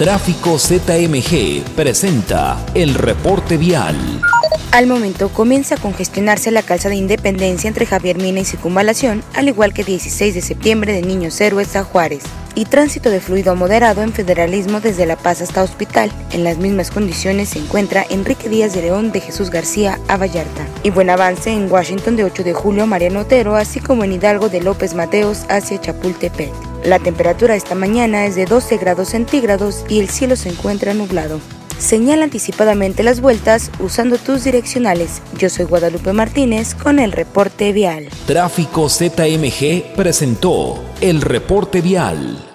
Tráfico ZMG presenta el reporte vial. Al momento comienza a congestionarse la calzada de Independencia entre Javier Mina y Circunvalación, al igual que 16 de septiembre de Niños Héroes a Juárez, y tránsito de fluido moderado en federalismo desde La Paz hasta Hospital. En las mismas condiciones se encuentra Enrique Díaz de León de Jesús García a Vallarta. Y buen avance en Washington de 8 de julio Mariano Otero, así como en Hidalgo de López Mateos hacia Chapultepec. La temperatura esta mañana es de 12 grados centígrados y el cielo se encuentra nublado. Señala anticipadamente las vueltas usando tus direccionales. Yo soy Guadalupe Martínez con el reporte vial. Tráfico ZMG presentó el reporte vial.